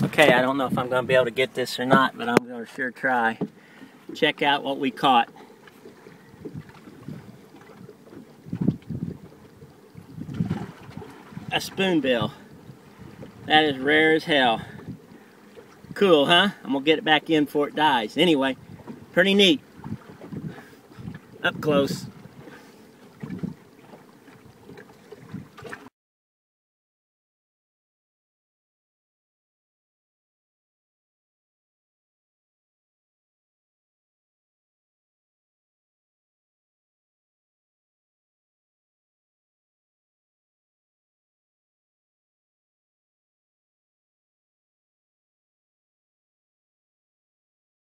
Okay, I don't know if I'm going to be able to get this or not, but I'm going to sure try. Check out what we caught. A spoonbill. That is rare as hell. Cool, huh? I'm going to get it back in before it dies. Anyway, pretty neat. Up close.